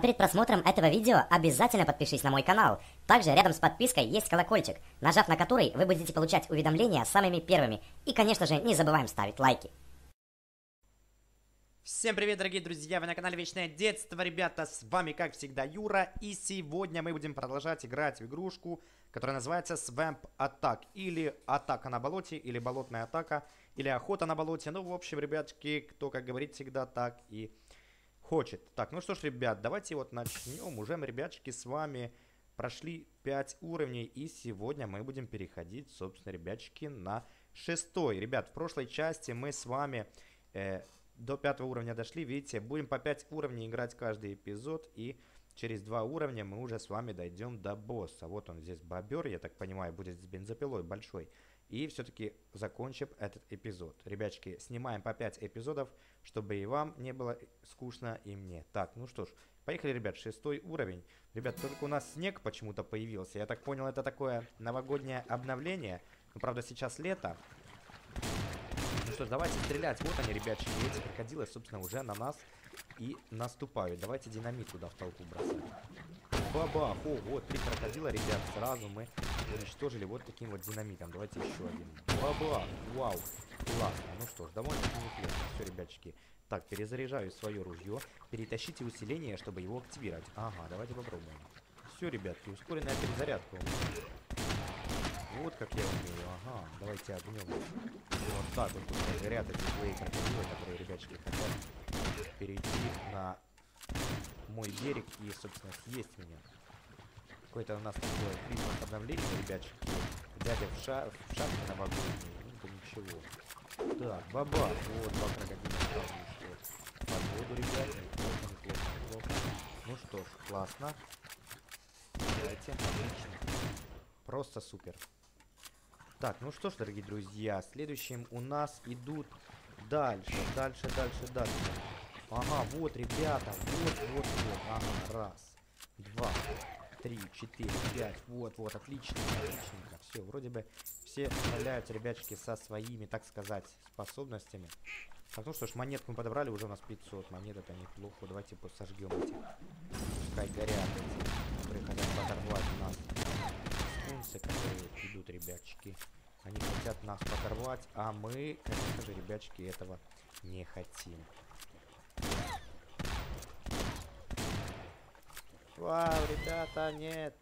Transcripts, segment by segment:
Перед просмотром этого видео обязательно подпишись на мой канал. Также рядом с подпиской есть колокольчик, нажав на который вы будете получать уведомления самыми первыми. И, конечно же, не забываем ставить лайки. Всем привет, дорогие друзья! Вы на канале Вечное Детство, ребята, с вами, как всегда, Юра, и сегодня мы будем продолжать играть в игрушку, которая называется Swamp Attack, или Атака на болоте, или Болотная атака, или Охота на болоте, ну, в общем, ребятки, кто, как говорит всегда, так и хочет. Так, ну что ж, ребят, давайте вот начнем. Уже мы, ребятчики, с вами прошли 5 уровней. И сегодня мы будем переходить, собственно, ребятчики, на шестой. Ребят, в прошлой части мы с вами э, до пятого уровня дошли. Видите, будем по 5 уровней играть каждый эпизод. И через два уровня мы уже с вами дойдем до босса. Вот он здесь бобер, я так понимаю, будет с бензопилой большой. И все-таки закончим этот эпизод. Ребячки, снимаем по 5 эпизодов, чтобы и вам не было скучно, и мне. Так, ну что ж, поехали, ребят, шестой уровень. Ребят, только у нас снег почему-то появился. Я так понял, это такое новогоднее обновление. Ну, правда, сейчас лето. Ну что ж, давайте стрелять. Вот они, ребятчики, эти крокодилы, собственно, уже на нас и наступают. Давайте динамит туда в толпу бросаем. Бабах! О, вот три крокодила, ребят, сразу мы уничтожили вот таким вот динамитом. Давайте еще один. Бабах! Вау! Классно. Ну что ж, довольно-таки неплохо. Все, ребятчики. Так, перезаряжаю свое ружье. Перетащите усиление, чтобы его активировать. Ага, давайте попробуем. Все, ребятки, ускоренная перезарядка Вот как я умею. Ага, давайте огнем. Вот так вот тут горят эти злые крокодилы, которые, ребятчики, хотят перейти на мой берег и, собственно, съесть меня. Какое-то у нас такое Крисмас обновление, ребятчики. Дядя в, ша в шапке новогодней. Ну, да ничего. Так, баба. Вот, два крокодила. Под воду, ребят. Неплохо, неплохо, неплохо. Ну что ж, классно. Давайте, отлично. Просто супер. Так, ну что ж, дорогие друзья, следующим у нас идут дальше, дальше, дальше, дальше. Ага, вот, ребята, вот, вот, вот. Ага, раз, два, три, четыре, пять. Вот, вот, отлично, отличненько. Все, вроде бы все справляются, ребятчики, со своими, так сказать, способностями. Так, ну что ж, монетку мы подобрали, уже у нас 500 монет, это неплохо. Давайте сожгем эти. Пускай горят эти, которые хотят подорвать нас. Скунсы, которые идут, ребятчики. Они хотят нас подорвать, а мы, конечно же, ребятчики, этого не хотим. Вау, ребята, нет.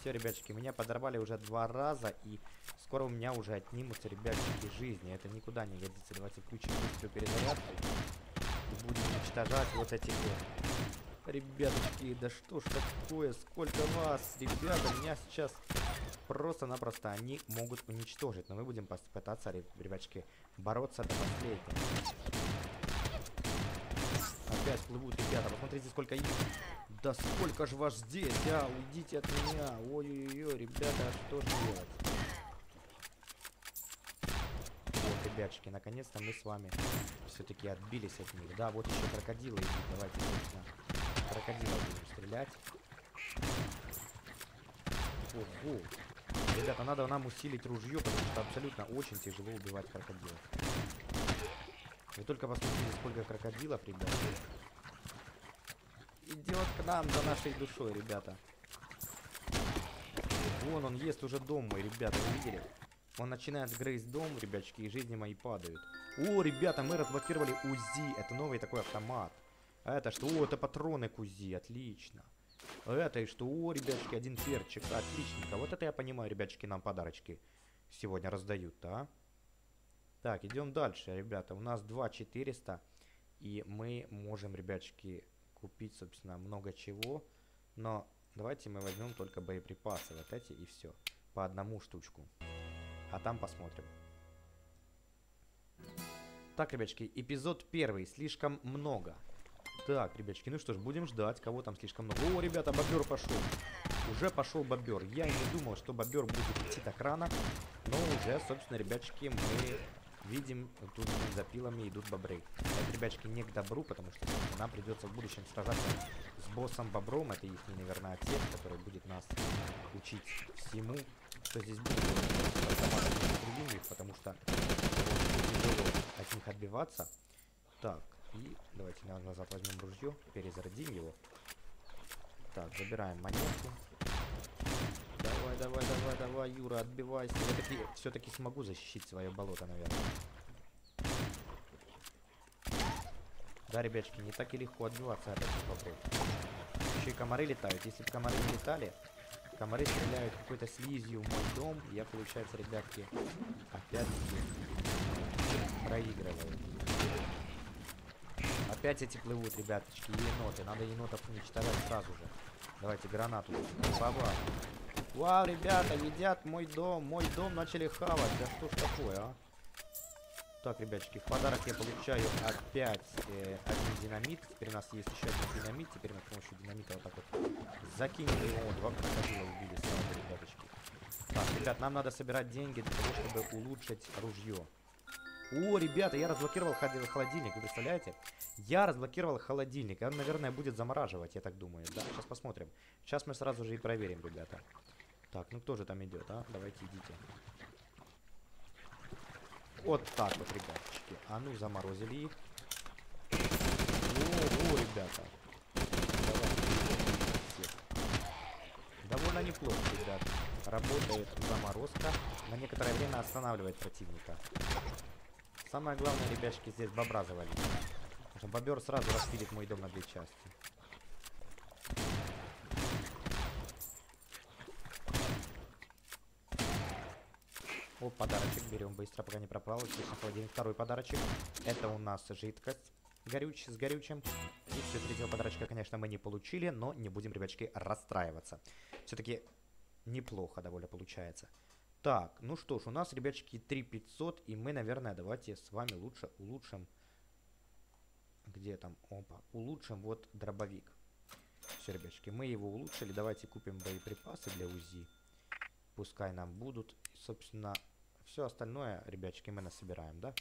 Все, ребятчики, меня подорвали уже два раза, и скоро у меня уже отнимутся, ребятчики, жизни. Это никуда не годится. Давайте включим быструю перезарядку. И будем уничтожать вот этих. Ребяточки, да что ж такое? Сколько вас? Ребята, меня сейчас просто-напросто они могут уничтожить. Но мы будем пытаться, ребяточки, бороться до последнего опять плывут ребята. Посмотрите, сколько их. Да сколько же вас здесь, а? Уйдите от меня. Ой-ой-ой, ребята, что же делать? Вот, ребятчики, наконец-то мы с вами все-таки отбились от них. Да, вот еще крокодилы. Давайте, собственно, крокодила будем стрелять. Ого. Ребята, надо нам усилить ружье, потому что абсолютно очень тяжело убивать крокодилов. Вы только посмотрите, сколько крокодилов, ребята. Идет к нам за нашей душой, ребята. Вон он ест уже дом мой, ребята, вы видели? Он начинает грызть дом, ребячки, и жизни мои падают. О, ребята, мы разблокировали УЗИ. Это новый такой автомат. Это что? О, это патроны к УЗИ, отлично. Это и что? О, ребятки, один перчик, отличненько. Вот это я понимаю, ребятчики, нам подарочки сегодня раздают а? Так, идем дальше, ребята. У нас 2400. И мы можем, ребятчики, купить, собственно, много чего. Но давайте мы возьмем только боеприпасы. Вот эти и все. По одному штучку. А там посмотрим. Так, ребятки, эпизод первый. Слишком много. Так, ребятки, ну что ж, будем ждать, кого там слишком много. О, ребята, бобер пошел. Уже пошел бобер. Я и не думал, что бобер будет идти так рано. Но уже, собственно, ребятки, мы видим, тут за пилами идут бобры. Это, ребячки, не к добру, потому что нам придется в будущем сражаться с боссом бобром. Это их, наверное, отец, который будет нас учить всему, что здесь будет. потому что от них отбиваться. Так, И давайте назад возьмем ружье, перезарядим его. Так, забираем монетку. Давай, давай, давай, давай, Юра, отбивайся. Я таки, все-таки смогу защитить свое болото, наверное. Да, ребячки, не так и легко отбиваться от этих бобров. Еще и комары летают. Если бы комары не летали, комары стреляют какой-то слизью в мой дом, я, получается, ребятки, опять проигрываю. Опять эти плывут, ребяточки, еноты. Надо енотов уничтожать сразу же. Давайте гранату. Баба. Вау, ребята, едят мой дом. Мой дом начали хавать. Да что ж такое, а? Так, ребяточки, в подарок я получаю опять э, один динамит. Теперь у нас есть еще один динамит. Теперь мы с помощью динамита вот так вот закинем его. Два крокодила убили сразу, ребяточки. Так, ребят, нам надо собирать деньги для того, чтобы улучшить ружье. О, ребята, я разблокировал холодильник, вы представляете? Я разблокировал холодильник, он, наверное, будет замораживать, я так думаю. Да, сейчас посмотрим. Сейчас мы сразу же и проверим, ребята. Так, ну кто же там идет, а? Давайте идите. Вот так вот, ребяточки. А ну, заморозили их. О, о ребята. Довольно неплохо, ребят. Работает заморозка. На некоторое время останавливает противника. Самое главное, ребячки, здесь бобра завалить. Бобер сразу распилит мой дом на две части. О, подарочек берем быстро, пока не пропал. Здесь на холодильник второй подарочек. Это у нас жидкость горюч с горючим. И все, третьего подарочка, конечно, мы не получили, но не будем, ребячки, расстраиваться. Все-таки неплохо довольно получается. Так, ну что ж, у нас, ребятчики, 3500, и мы, наверное, давайте с вами лучше улучшим... Где там? Опа. Улучшим вот дробовик. Все, ребятчики, мы его улучшили. Давайте купим боеприпасы для УЗИ. Пускай нам будут. И, собственно, все остальное, ребятчики, мы насобираем, да?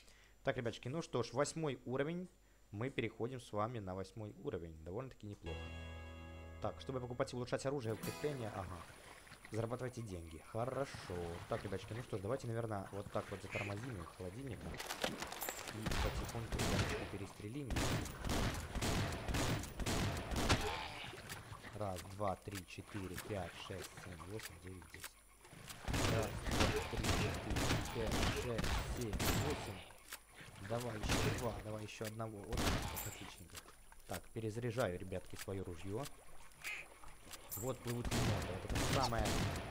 Так, ребятчики, ну что ж, восьмой уровень. Мы переходим с вами на восьмой уровень. Довольно-таки неплохо. Так, чтобы покупать и улучшать оружие, укрепление, ага. Зарабатывайте деньги. Хорошо. Так, ребятки, ну что ж, давайте, наверное, вот так вот затормозим их холодильником. И потихоньку перестрелим. Раз, два, три, четыре, пять, шесть, семь, восемь, девять, десять. Раз, два, три, четыре, пять, шесть, семь, восемь. Давай еще два, давай еще одного. Вот отличненько. Так, перезаряжаю, ребятки, свое ружье. Вот плывут еноты. Вот это самое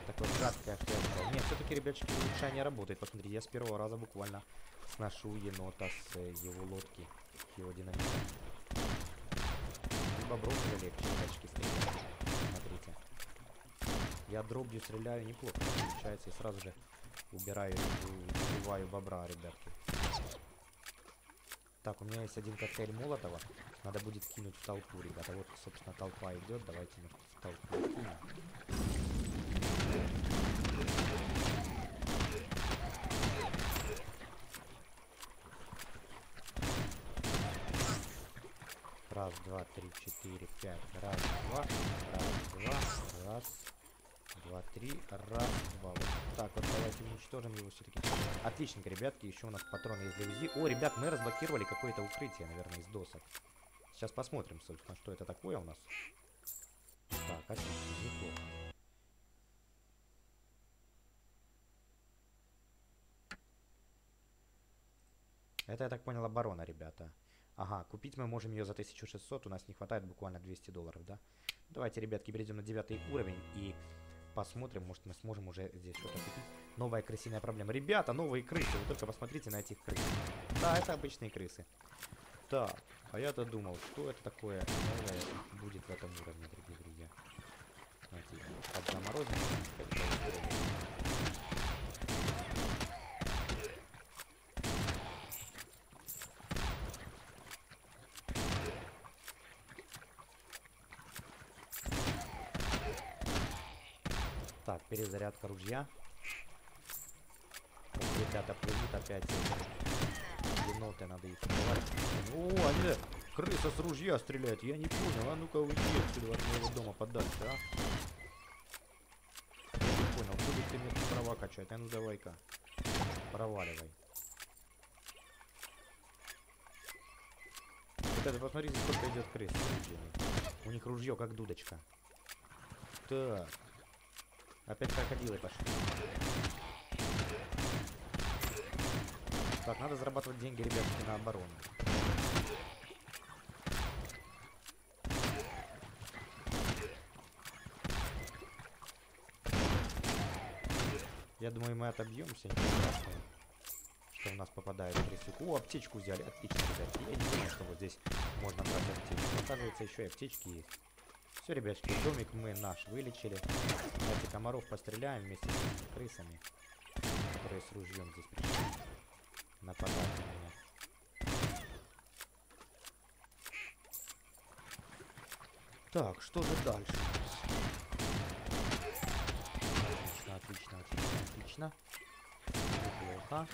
такое краткое что Нет, все-таки, ребятчики, улучшение работает. Посмотрите, я с первого раза буквально сношу енота с э, его лодки, его динамита. И бобров уже легче, ребятчики, стрелять. Смотрите. Я дробью стреляю неплохо, получается, и сразу же убираю, убиваю бобра, ребятки. Так, у меня есть один коктейль Молотова. Надо будет кинуть в толпу, ребята. Вот, собственно, толпа идет. Давайте мы в толпу кинем. Раз, два, три, четыре, пять. Раз, два. Раз, два. Раз, два, три. Раз, два. Вот так вот давайте уничтожим его все-таки. Отличненько, ребятки. Еще у нас патроны из УЗИ. О, ребят, мы разблокировали какое-то укрытие, наверное, из досок. Сейчас посмотрим, собственно, что это такое у нас. Так, отлично, неплохо. Это, я так понял, оборона, ребята. Ага, купить мы можем ее за 1600, у нас не хватает буквально 200 долларов, да? Давайте, ребятки, перейдем на девятый уровень и посмотрим, может мы сможем уже здесь что-то купить. Новая крысиная проблема. Ребята, новые крысы, вы только посмотрите на этих крыс. Да, это обычные крысы. Так, а я-то думал, что это такое новое будет в этом уровне, дорогие друзья. Смотрите, под перезарядка ружья. Ребята плывут опять еноты, надо их убивать. О, они крыса с ружья стреляет. Я не понял. А ну-ка уйди отсюда от моего дома подальше, а. Я не понял, будешь ты мне права качать. А ну давай-ка. Проваливай. Ребята, посмотрите, сколько идет крыс. У них ружье как дудочка. Так. Опять крокодилы пошли. Так, надо зарабатывать деньги, ребятки, на оборону. Я думаю, мы отобьемся. Что в нас попадает в трясюк. О, аптечку взяли. Отлично, ребятки. Я не думал, что вот здесь можно брать аптечку. Оказывается, еще и аптечки есть. Все, ребятки, домик мы наш вылечили. Давайте комаров постреляем вместе с крысами, которые с ружьем здесь пришли. Нападать на меня. Так, что же дальше? Отлично, отлично, отлично, отлично. Неплохо.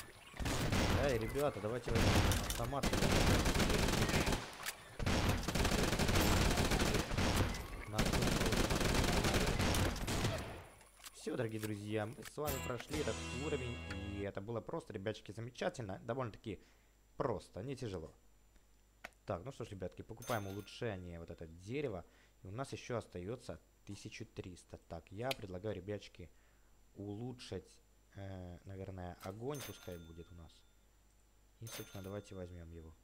Эй, ребята, давайте возьмем автомат. Все, дорогие друзья, мы с вами прошли этот уровень, и это было просто, ребятки, замечательно. Довольно-таки просто, не тяжело. Так, ну что ж, ребятки, покупаем улучшение вот это дерево. И у нас еще остается 1300. Так, я предлагаю, ребятки, улучшить, э, наверное, огонь пускай будет у нас. И, собственно, давайте возьмем его.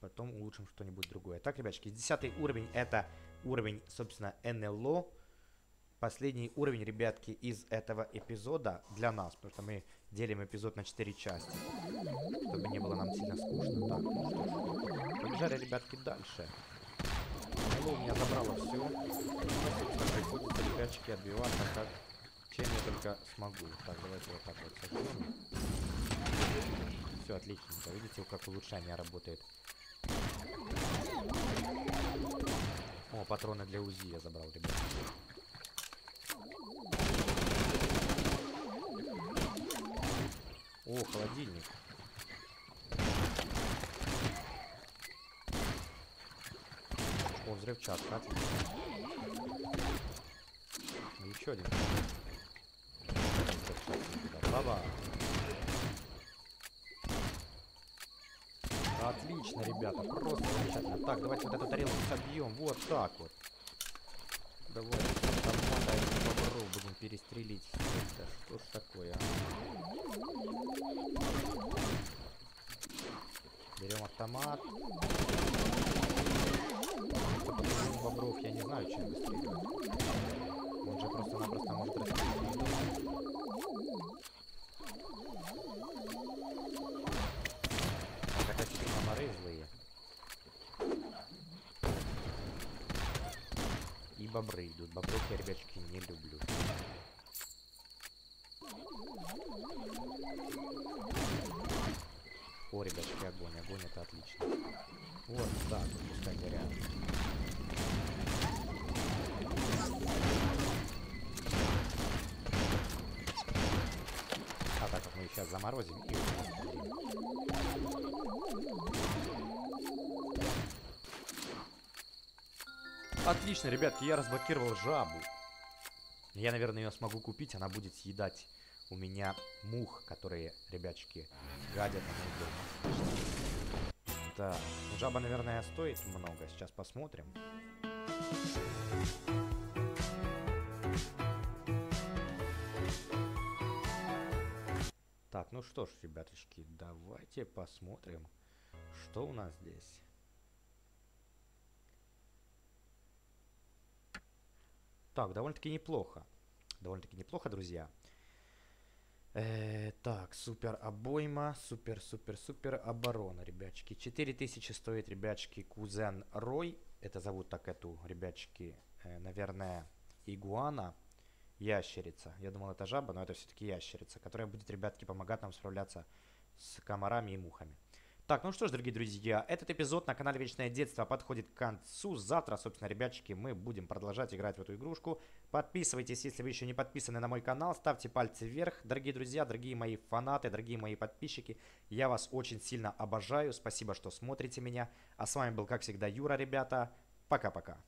Потом улучшим что-нибудь другое. Так, ребятки, 10 уровень это уровень, собственно, НЛО. Последний уровень, ребятки, из этого эпизода для нас. Потому что мы делим эпизод на 4 части. Чтобы не было нам сильно скучно. Так, ну что ж. Побежали, ребятки, дальше. НЛО у меня забрало все. Приходится, ребятки, отбиваться как чем я только смогу. Так, давайте вот так вот сожжем. Все отличненько. Видите, как улучшение работает. О, патроны для УЗИ я забрал, ребят. О, холодильник. О, взрывчатка, отлично. Ну, еще один. Баба. Отлично, ребята, просто замечательно. Так, давайте вот эту тарелку собьем. Вот так вот. Давайте автомата и бобров будем перестрелить. Это что ж такое, а? Берем автомат. Бобров я не знаю, чем выстреливать. Он же просто-напросто может расстрелять. Так, опять эти комары злые. И бобры идут. Бобров я, ребятки, не люблю. О, ребятки, огонь. Огонь это отлично. Вот так, пускай горят. А так как мы сейчас заморозим и Отлично, ребятки, я разблокировал жабу. Я, наверное, ее смогу купить, она будет съедать у меня мух, которые, ребятчики, гадят ну, жаба, наверное, стоит много, сейчас посмотрим. Так, ну что ж, ребяточки, давайте посмотрим, что у нас здесь. Так, довольно-таки неплохо. Довольно-таки неплохо, друзья. Э, так, супер обойма, супер, супер, супер оборона, ребячки. 4000 стоит, ребячки, кузен Рой. Это зовут так эту, ребячки, э, наверное, игуана, ящерица. Я думал, это жаба, но это все-таки ящерица, которая будет, ребятки, помогать нам справляться с комарами и мухами. Так, ну что ж, дорогие друзья, этот эпизод на канале Вечное Детство подходит к концу. Завтра, собственно, ребятчики, мы будем продолжать играть в эту игрушку. Подписывайтесь, если вы еще не подписаны на мой канал, ставьте пальцы вверх. Дорогие друзья, дорогие мои фанаты, дорогие мои подписчики, я вас очень сильно обожаю. Спасибо, что смотрите меня. А с вами был, как всегда, Юра, ребята. Пока-пока.